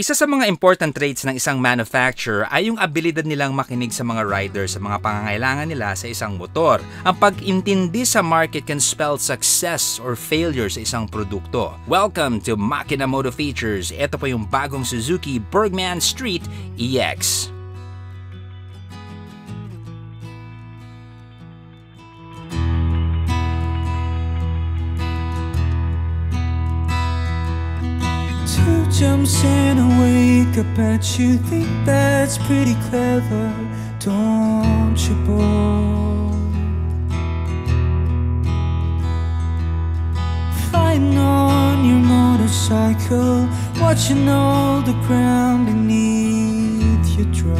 Isa sa mga important traits ng isang manufacturer ay yung abilidad nilang makinig sa mga riders sa mga pangangailangan nila sa isang motor. Ang pag-intindi sa market can spell success or failure sa isang produkto. Welcome to Makina Moto Features. Ito po yung bagong Suzuki Bergman Street EX. Two jumps and a wake. I bet you think that's pretty clever, don't you, boy? Flying on your motorcycle, watching all the ground beneath you drop.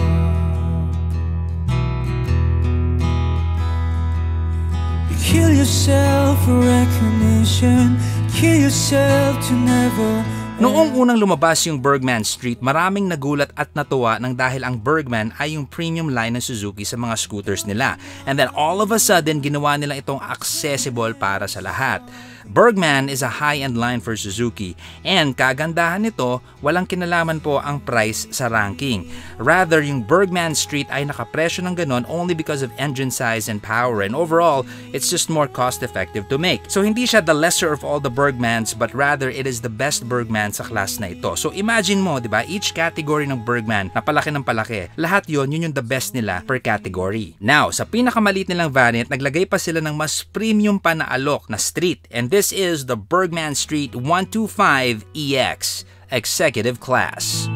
You kill yourself for recognition, kill yourself to never. Noong unang lumabas yung Bergman Street, maraming nagulat at natuwa nang dahil ang Bergman ay yung premium line ng Suzuki sa mga scooters nila. And then all of a sudden, ginawa nila itong accessible para sa lahat. Bergman is a high-end line for Suzuki and kagandahan nito, walang kinalaman po ang price sa ranking. Rather, yung Bergman Street ay nakapresyo ng ganon only because of engine size and power and overall, it's just more cost-effective to make. So hindi siya the lesser of all the Bergmans but rather it is the best Bergman sa class na ito. So imagine mo, di ba, each category ng Bergman na palaki ng palaki, lahat yon yun yung the best nila per category. Now, sa pinakamalit nilang variant, naglagay pa sila ng mas premium pa na alok na street and this is the Bergman Street 125 EX Executive Class.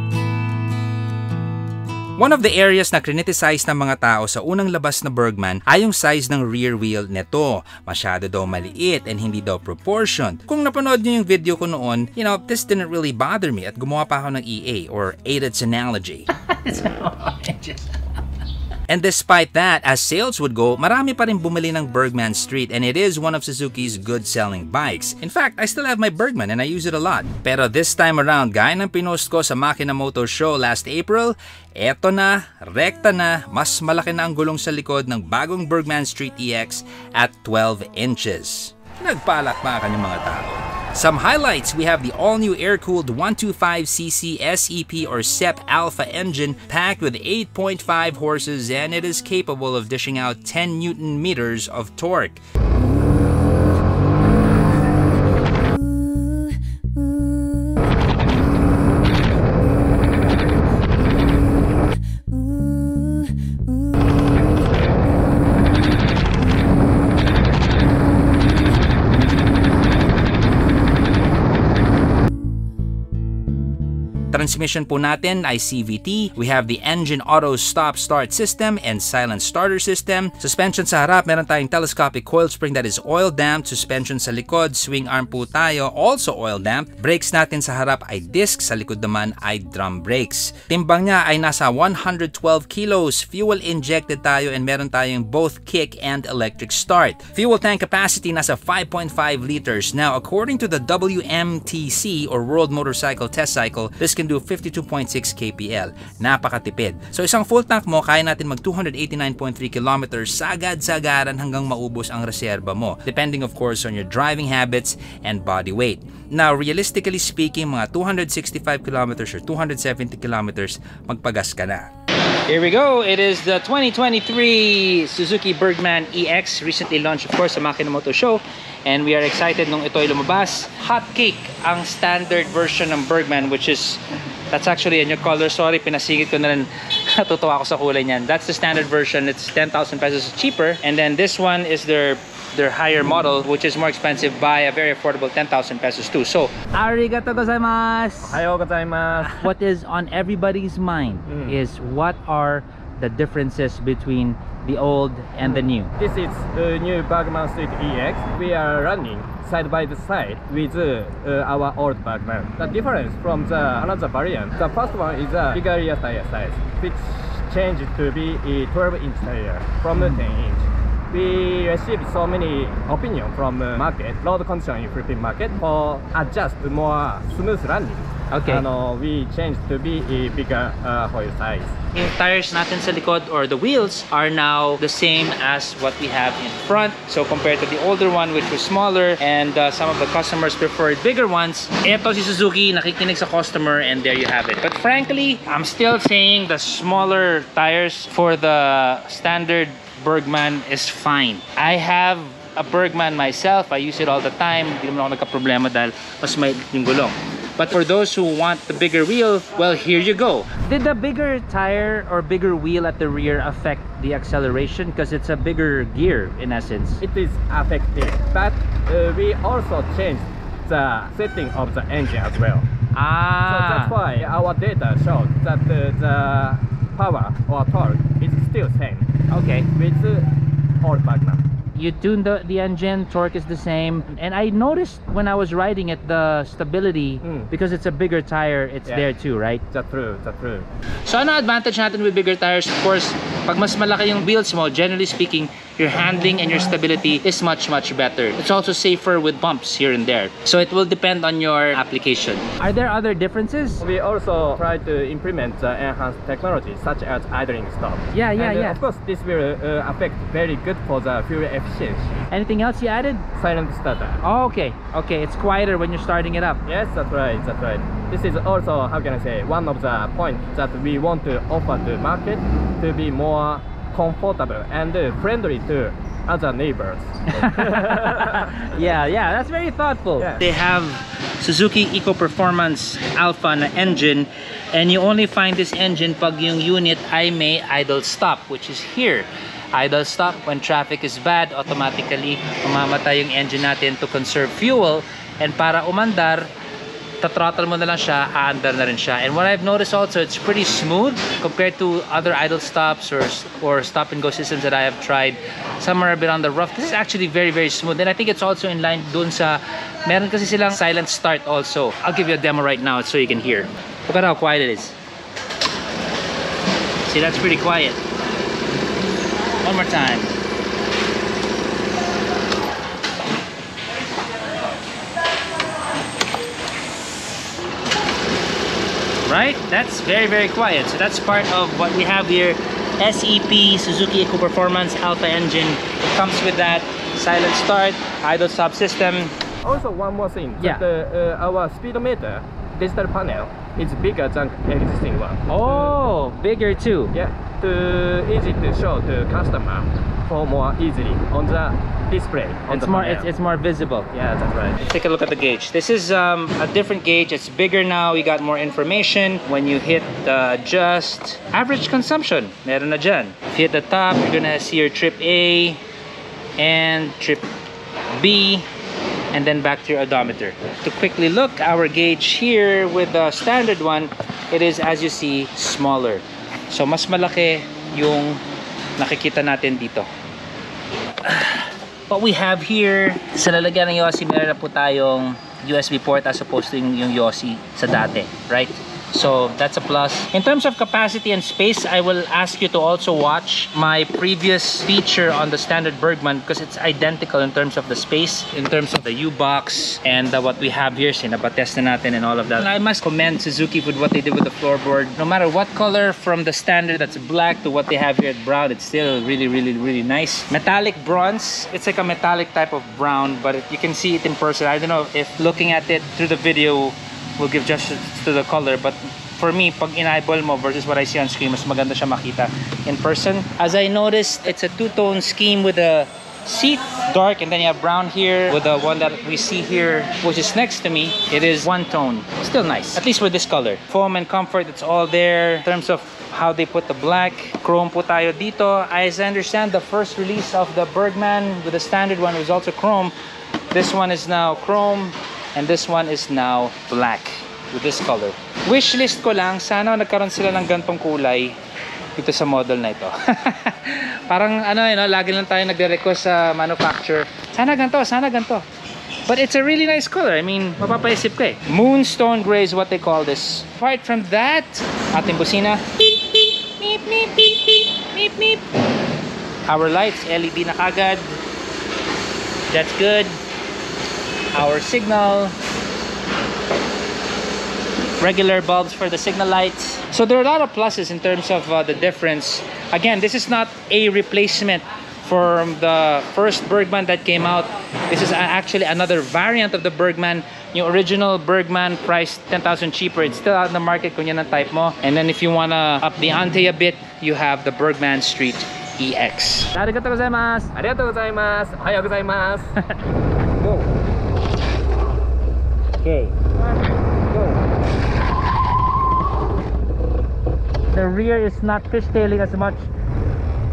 One of the areas na criticize ng mga tao sa unang labas na Bergman ay yung size ng rear wheel nito. Masyado daw maliit and hindi daw proportioned. Kung napanood niyo yung video ko noon, you know, this didn't really bother me at gumawa pa ako ng EA or Aided's Analogy. And despite that, as sales would go, marami pa rin bumili ng Bergman Street and it is one of Suzuki's good selling bikes. In fact, I still have my Bergman and I use it a lot. Pero this time around, gaya ng pinost ko sa Makina Motor Show last April, eto na, rekta na, mas malaki na ang gulong sa likod ng bagong Bergman Street EX at 12 inches. Nagpalakpa ka ng mga tao. Some highlights, we have the all-new air-cooled 125cc SEP or SEP Alpha engine packed with 8.5 horses and it is capable of dishing out 10 newton meters of torque. Transmission po natin ay CVT. We have the engine auto stop start system and silent starter system. Suspension sa harap, meron tayong telescopic coil spring that is oil damped. Suspension sa likod, swing arm po tayo, also oil damped. Brakes natin sa harap ay disc, sa likod naman ay drum brakes. Timbang niya ay nasa 112 kilos. Fuel injected tayo and meron tayong both kick and electric start. Fuel tank capacity nasa 5.5 liters. Now, according to the WMTC or World Motorcycle Test Cycle, this can do 52.6 kpl. Napakatipid. So isang full tank mo, kaya natin mag 289.3 kilometers sagad-sagaran hanggang maubos ang reserba mo. Depending of course on your driving habits and body weight. Now, realistically speaking, mga 265 kilometers or 270 kilometers, magpagas ka na. Here we go. It is the 2023 Suzuki Bergman EX, recently launched of course sa Makina Moto Show. And we are excited nung ito ay lumabas. Hot cake ang standard version ng Bergman which is That's actually a new color. Sorry, pinasingit ko na rin. Natutuwa ako sa kulay niyan. That's the standard version. It's 10,000 pesos cheaper. And then this one is their their higher model, which is more expensive, by a very affordable 10,000 pesos too. So, arigato gozaimasu! Ohayo gozaimasu! What is on everybody's mind mm. is what are the differences between the old and the mm. new. This is the new bagman Street EX. We are running side by the side with uh, uh, our old bagman The difference from the another variant, the first one is a bigger tire size, which changed to be a 12 inch tire from the mm. 10 inch. We received so many opinion from uh, market, road condition in Philippine market for adjust more smooth running. Okay. ano, we changed to be a bigger uh, wheel size. Yung tires natin sa likod or the wheels are now the same as what we have in front. So compared to the older one which was smaller and uh, some of the customers preferred bigger ones, eto si Suzuki nakikinig sa customer and there you have it. But frankly, I'm still saying the smaller tires for the standard Burgman is fine. I have a Burgman myself. I use it all the time. Hindi naman ako nagka-problema dahil mas mailit yung gulong. But for those who want the bigger wheel, well, here you go. Did the bigger tire or bigger wheel at the rear affect the acceleration? Because it's a bigger gear in essence. It is affected, but uh, we also changed the setting of the engine as well. So Ah, that's why our data shows that uh, the power or torque is still same okay. with uh, old Magnum. You tune the, the engine, torque is the same. And I noticed when I was riding it, the stability, Mm. because it's a bigger tire, it's Yeah. there too, right? That's true, that's true. So ano advantage natin with bigger tires? Of course, pag mas malaki yung wheels mo, generally speaking, your handling and your stability is much, much better. It's also safer with bumps here and there. So it will depend on your application. Are there other differences? We also try to implement the enhanced technology such as idling stop. Yeah, yeah, and, uh, yeah. Of course, this will uh, affect very good for the fuel efficiency. Anything else you added? Silent starter. Oh, okay. Okay, it's quieter when you're starting it up. Yes, that's right, that's right. This is also, how can I say, one of the points that we want to offer to market to be more comfortable and uh, friendly to other neighbors. yeah, yeah, that's very thoughtful. Yeah. They have Suzuki Eco Performance Alpha na engine and you only find this engine pag yung unit ay may idle stop which is here. Idle stop when traffic is bad, automatically mamamatay yung engine natin to conserve fuel and para umandar, tathrottle mo na lang siya, aandar na rin siya. And what I've noticed also, it's pretty smooth compared to other idle stops or or stop and go systems that I have tried. Some are a bit on the rough. This is actually very, very smooth. And I think it's also in line dun sa, meron kasi silang silent start also. I'll give you a demo right now so you can hear. Look at how quiet it is. See, that's pretty quiet. One more time. right? That's very, very quiet. So that's part of what we have here. SEP Suzuki Eco Performance Alpha engine. It comes with that silent start, idle stop system. also, one more thing. Yeah. That, uh, uh, our speedometer digital panel is bigger than existing one. Oh, bigger too. Yeah, to easy to show to customer for more easily on the display. On It's the more, panel. it's, it's more visible. yeah, that's right. Take a look at the gauge. This is um, a different gauge. It's bigger now. We got more information. When you hit the adjust average consumption, meron na dyan. If you hit the top, you're gonna see your trip A and trip B and then back to your odometer. To quickly look, our gauge here with the standard one, it is as you see, smaller. So mas malaki yung nakikita natin dito. What we have here, sa lalagyan ng Yossi, meron na po tayong USB port as opposed to yung, yung Yossi sa dati, right? So that's a plus. In terms of capacity and space, I will ask you to also watch my previous feature on the standard Burgman because it's identical in terms of the space, in terms of the U-box, and uh, what we have here, sinabatest na natin and all of that. And I must commend Suzuki with what they did with the floorboard. No matter what color from the standard that's black to what they have here at brown, it's still really, really, really nice. Metallic bronze, it's like a metallic type of brown, but you can see it in person. I don't know if looking at it through the video will give justice to the color but for me pag in-eyeball mo versus what I see on screen mas maganda siya makita in person. As I noticed it's a two-tone scheme with a seat dark and then you have brown here with the one that we see here which is next to me. It is one tone. Still nice at least with this color. Foam and comfort it's all there. In terms of how they put the black chrome po tayo dito. As I understand the first release of the Burgman with the standard one was also chrome. This one is now chrome and this one is now black with this color. Wish list ko lang, sana nagkaroon sila ng gantong kulay dito sa model na ito. Parang ano yun, no? lagi lang tayo nagre-request sa manufacturer. Sana ganto, sana ganto. But it's a really nice color. I mean, mapapaisip ka eh. Moonstone gray is what they call this. Apart from that, ating busina. Beep, beep, beep, beep, beep, beep. Our lights, LED na kagad. That's good. our signal. Regular bulbs for the signal lights. So there are a lot of pluses in terms of uh, the difference. Again this is not a replacement for the first Burgman that came out. This is uh, actually another variant of the Burgman. The original Burgman priced 10,000 cheaper. It's still out in the market kung yan ang type mo. And then if you wanna up the ante a bit you have the Burgman Street EX ありがとうございますありがとうございますおはようございます Okay. The rear is not fishtailing as much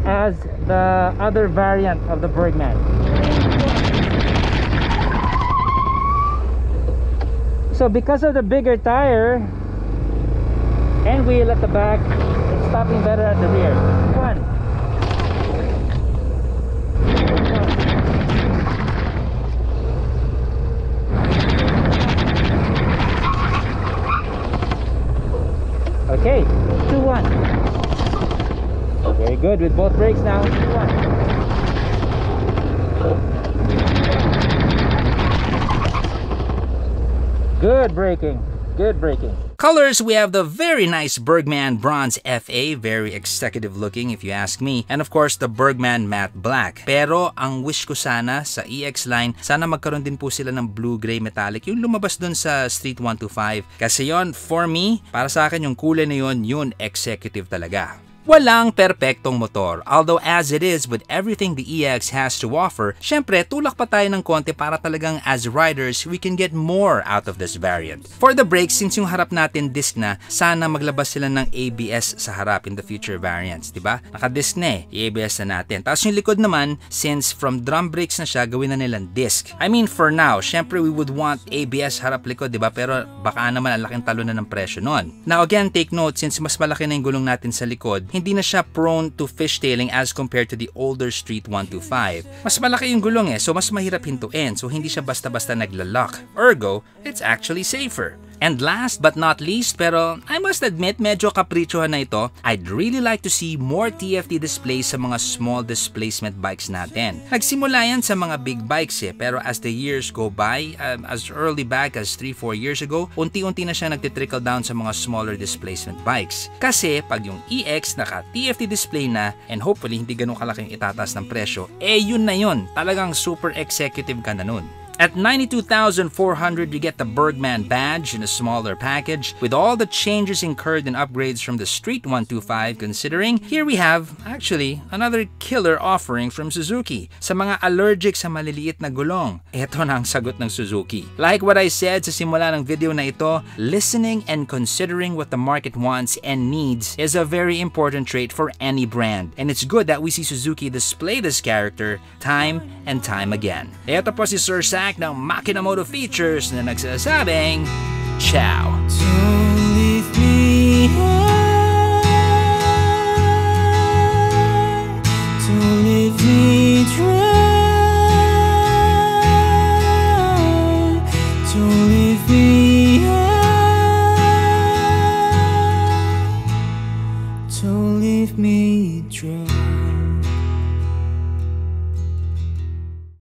as the other variant of the Burgman. So because of the bigger tire and wheel at the back, it's stopping better at the rear. One. Okay, 2-1. Very good with both brakes now. 2-1. Good braking. Good braking. Colors, we have the very nice Bergman Bronze FA, very executive looking if you ask me. And of course, the Bergman Matte Black. Pero ang wish ko sana sa EX line, sana magkaroon din po sila ng blue-gray metallic, yung lumabas dun sa Street 125. Kasi yon for me, para sa akin yung kulay na yon, yun executive talaga. Walang perpektong motor. Although as it is with everything the EX has to offer, syempre tulak pa tayo ng konti para talagang as riders, we can get more out of this variant. For the brakes, since yung harap natin disc na, sana maglabas sila ng ABS sa harap in the future variants, di ba? Naka-disc na eh, i-ABS na natin. Tapos yung likod naman, since from drum brakes na siya, gawin na nilang disc. I mean, for now, syempre we would want ABS harap likod, di ba? Pero baka naman ang laking talo na ng presyo nun. Now again, take note, since mas malaki na yung gulong natin sa likod, hindi na siya prone to fishtailing as compared to the older Street 125. Mas malaki yung gulong eh, so mas mahirap hintuin, so hindi siya basta-basta naglalak. Ergo, it's actually safer. And last but not least, pero I must admit medyo kaprichohan na ito, I'd really like to see more TFT displays sa mga small displacement bikes natin. Nagsimula yan sa mga big bikes eh, pero as the years go by, um, as early back as 3-4 years ago, unti-unti na siya nagtitrickle down sa mga smaller displacement bikes. Kasi pag yung EX naka TFT display na and hopefully hindi ganun kalaking itataas ng presyo, eh yun na yun, talagang super executive ka na nun. At 92,400 you get the Burgman badge in a smaller package with all the changes incurred and upgrades from the Street 125 considering here we have actually another killer offering from Suzuki sa mga allergic sa maliliit na gulong. Ito na ang sagot ng Suzuki. Like what I said sa simula ng video na ito, listening and considering what the market wants and needs is a very important trait for any brand. And it's good that we see Suzuki display this character time and time again. Ito po si Sir Sack ng Makinamoto Features na nagsasabing, Ciao!